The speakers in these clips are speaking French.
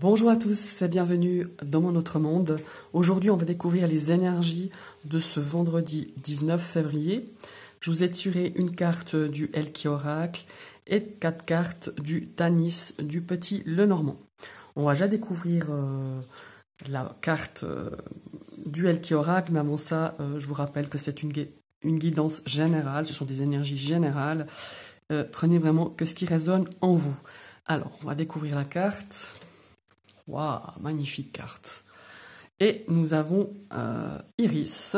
Bonjour à tous et bienvenue dans mon autre monde. Aujourd'hui, on va découvrir les énergies de ce vendredi 19 février. Je vous ai tiré une carte du Elki Oracle et quatre cartes du Tanis du Petit Lenormand. On va déjà découvrir euh, la carte euh, du Elki Oracle, mais avant ça, euh, je vous rappelle que c'est une, une guidance générale, ce sont des énergies générales. prenez vraiment que ce qui résonne en vous. Alors, on va découvrir la carte. Waouh, magnifique carte. Et nous avons euh, Iris.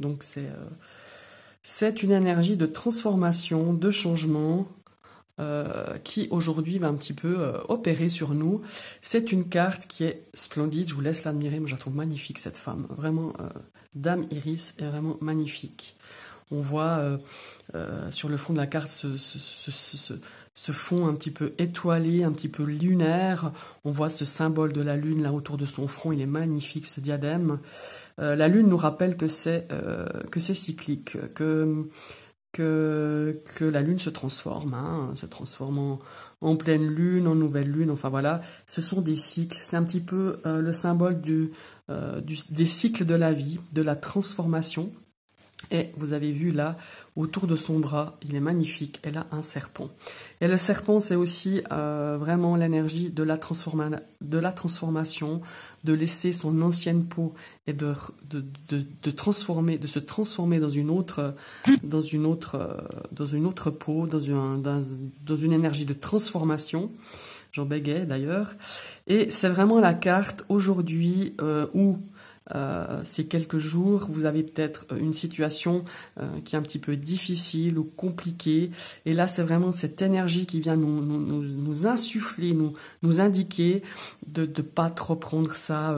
Donc c'est euh, c'est une énergie de transformation, de changement euh, qui aujourd'hui va un petit peu opérer sur nous. C'est une carte qui est splendide. Je vous laisse l'admirer. Moi, je la trouve magnifique cette femme. Vraiment, Dame Iris est vraiment magnifique. On voit sur le fond de la carte ce fond un petit peu étoilé, un petit peu lunaire. On voit ce symbole de la lune là autour de son front, il est magnifique ce diadème. Euh, la lune nous rappelle que c'est euh, que c'est cyclique, que, que que la lune se transforme, hein, se transforme en, pleine lune, en nouvelle lune. Enfin voilà, ce sont des cycles. C'est un petit peu euh, le symbole des cycles de la vie, de la transformation. Et vous avez vu là, autour de son bras, il est magnifique, elle a un serpent. Et le serpent, c'est aussi euh, vraiment l'énergie de, la de la transformation, de laisser son ancienne peau et de, de, de, transformer, de se transformer dans une autre, dans une autre, dans une autre peau, dans une, dans, dans une énergie de transformation. J'en bégayais d'ailleurs. Et c'est vraiment la carte aujourd'hui euh, où euh, ces quelques jours, vous avez peut-être une situation euh, qui est un petit peu difficile ou compliquée. Et là, c'est vraiment cette énergie qui vient nous, nous, nous insuffler, nous, nous indiquer de ne pas trop prendre ça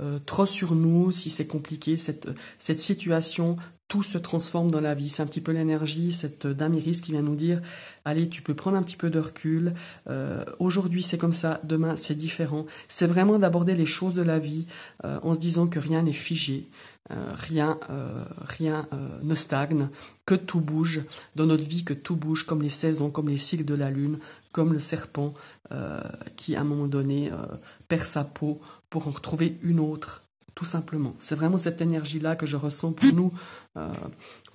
euh, trop sur nous si c'est compliqué, cette, cette situation tout se transforme dans la vie. C'est un petit peu l'énergie, cette dame Iris qui vient nous dire, allez, tu peux prendre un petit peu de recul. Euh, aujourd'hui c'est comme ça, demain c'est différent. C'est vraiment d'aborder les choses de la vie euh, en se disant que rien n'est figé, euh, rien, rien ne stagne, que tout bouge dans notre vie, que tout bouge comme les saisons, comme les cycles de la lune, comme le serpent qui à un moment donné perd sa peau pour en retrouver une autre tout simplement. C'est vraiment cette énergie-là que je ressens pour nous, euh,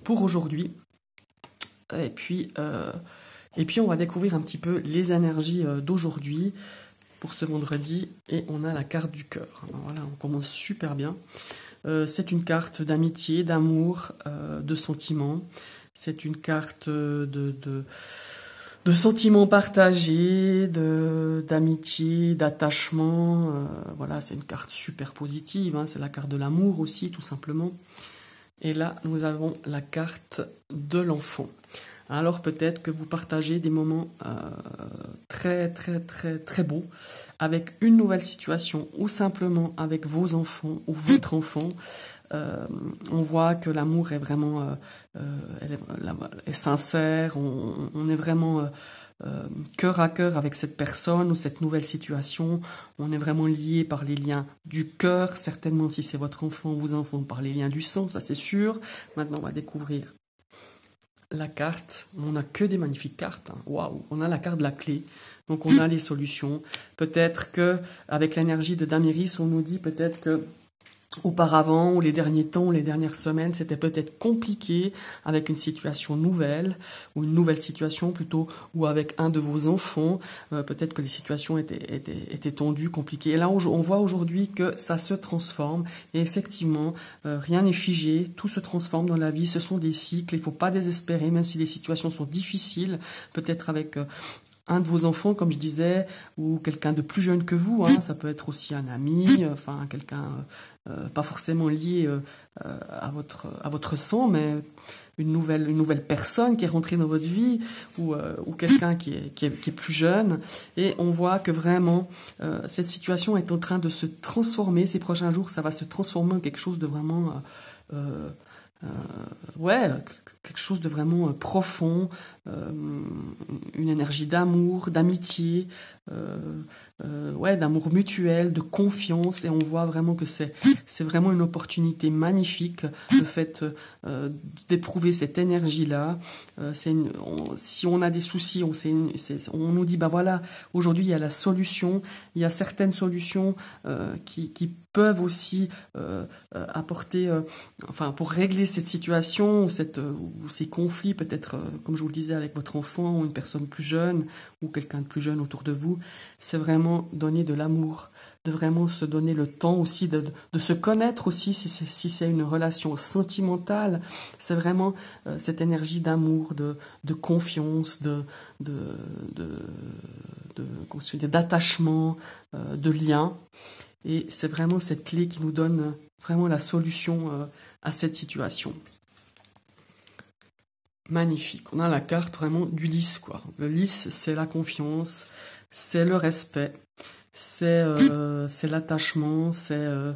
pour aujourd'hui. Et puis, euh, et puis, on va découvrir un petit peu les énergies euh, d'aujourd'hui pour ce vendredi. Et on a la carte du cœur. voilà, on commence super bien. c'est une carte d'amitié, d'amour, de sentiment. C'est une carte de sentiments partagés, de d'amitié, d'attachement. Euh, voilà, c'est une carte super positive. Hein, c'est la carte de l'amour aussi, tout simplement. Et là, nous avons la carte de l'enfant. Alors peut-être que vous partagez des moments euh, très très très très beaux avec une nouvelle situation ou simplement avec vos enfants ou votre enfant. Euh, on voit que l'amour est vraiment euh, euh, est, sincère, on, est vraiment cœur à cœur avec cette personne ou cette nouvelle situation. On est vraiment lié par les liens du cœur, certainement si c'est votre enfant ou vos enfants, par les liens du sang, ça c'est sûr. Maintenant, on va découvrir la carte. On n'a que des magnifiques cartes. Hein. Waouh On a la carte de la clé. Donc on a les solutions. Peut-être que avec l'énergie de Damiris, on nous dit peut-être que auparavant ou les derniers temps les dernières semaines, c'était peut-être compliqué avec une situation nouvelle ou une nouvelle situation plutôt ou avec un de vos enfants. Euh, peut-être que les situations étaient, étaient, étaient, tendues, compliquées. Et là, on, voit aujourd'hui que ça se transforme et effectivement, euh, rien n'est figé, tout se transforme dans la vie. Ce sont des cycles. Il ne faut pas désespérer, même si les situations sont difficiles. Peut-être avec euh, un de vos enfants, comme je disais, ou quelqu'un de plus jeune que vous. Hein, ça peut être aussi un ami, enfin quelqu'un euh, pas forcément lié euh, euh, à votre à votre sang, mais une nouvelle une nouvelle personne qui est rentrée dans votre vie ou, ou quelqu'un qui est, qui est, qui est plus jeune. Et on voit que vraiment cette situation est en train de se transformer. Ces prochains jours, ça va se transformer en quelque chose de vraiment ouais, quelque chose de vraiment profond, une énergie d'amour, d'amitié, euh, ouais, d'amour mutuel, de confiance, et on voit vraiment que c'est vraiment une opportunité magnifique, le fait euh, d'éprouver cette énergie-là. Euh, si on a des soucis, on, nous dit bah voilà, aujourd'hui il y a la solution, il y a certaines solutions euh, qui, peuvent aussi euh, euh, apporter, euh, enfin, pour régler cette situation, cette, ou ces conflits, peut-être, comme je vous le disais, avec votre enfant ou une personne plus jeune ou quelqu'un de plus jeune autour de vous, c'est vraiment donner de l'amour, de vraiment se donner le temps aussi de, de se connaître aussi si si c'est une relation sentimentale. C'est vraiment cette énergie d'amour, de, de confiance, de, de, de, d'attachement, de lien. Et c'est vraiment cette clé qui nous donne vraiment la solution euh, à cette situation. Magnifique. On a la carte vraiment du lys, quoi. Le lys, c'est la confiance, c'est le respect, c'est euh, l'attachement, c'est euh,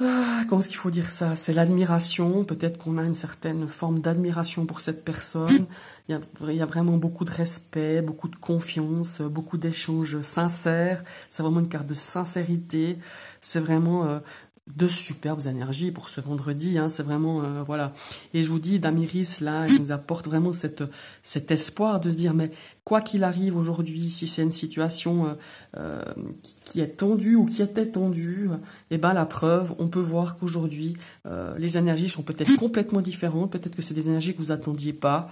ah, comment est-ce qu'il faut dire ça? C'est l'admiration. Peut-être qu'on a une certaine forme d'admiration pour cette personne. Il y, a, il y, a, vraiment beaucoup de respect, beaucoup de confiance, beaucoup d'échanges sincères. C'est vraiment une carte de sincérité. C'est vraiment euh, de superbes énergies pour ce vendredi. Hein, c'est vraiment voilà. Et je vous dis, Damiris là, il nous apporte vraiment cette cet espoir de se dire mais quoi qu'il arrive aujourd'hui, si c'est une situation euh, euh, qui, est tendue ou qui était tendue, eh ben la preuve, on peut voir qu'aujourd'hui les énergies sont peut-être complètement différentes. Peut-être que c'est des énergies que vous attendiez pas.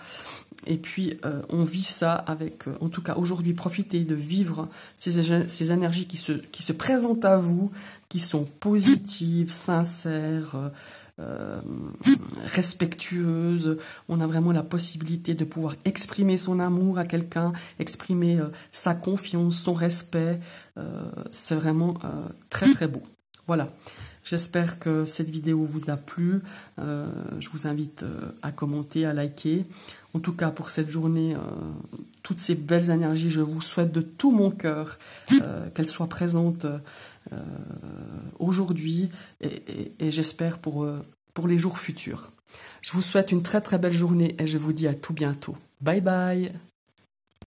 Et puis on vit ça avec, en tout cas aujourd'hui, profitez de vivre ces, ces énergies qui se qui se présentent à vous qui sont positives, sincères, euh, euh, respectueuses. On a vraiment la possibilité de pouvoir exprimer son amour à quelqu'un, exprimer euh, sa confiance, son respect. c'est vraiment très très beau. Voilà. J'espère que cette vidéo vous a plu. je vous invite à commenter, à liker. En tout cas, pour cette journée, toutes ces belles énergies, je vous souhaite de tout mon cœur qu'elles soient présentes euh, aujourd'hui et, j'espère pour, euh, pour les jours futurs. Je vous souhaite une très très belle journée et je vous dis à tout bientôt. Bye bye